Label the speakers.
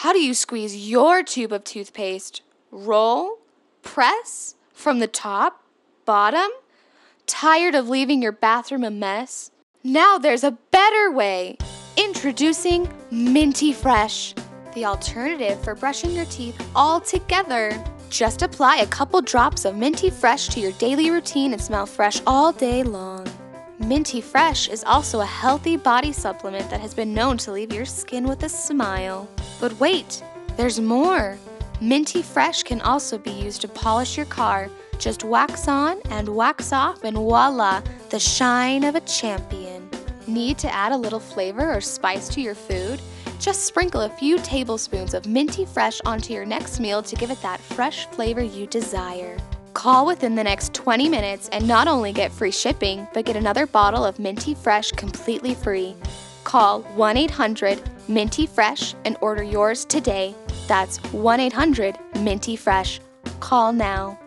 Speaker 1: How do you squeeze your tube of toothpaste? Roll? Press? From the top? Bottom? Tired of leaving your bathroom a mess? Now there's a better way! Introducing Minty Fresh, the alternative for brushing your teeth all together. Just apply a couple drops of Minty Fresh to your daily routine and smell fresh all day long. Minty Fresh is also a healthy body supplement that has been known to leave your skin with a smile. But wait, there's more. Minty Fresh can also be used to polish your car. Just wax on and wax off, and voila, the shine of a champion. Need to add a little flavor or spice to your food? Just sprinkle a few tablespoons of Minty Fresh onto your next meal to give it that fresh flavor you desire. Call within the next 20 minutes and not only get free shipping, but get another bottle of Minty Fresh completely free. Call 1 800 Minty Fresh and order yours today. That's 1 800 Minty Fresh. Call now.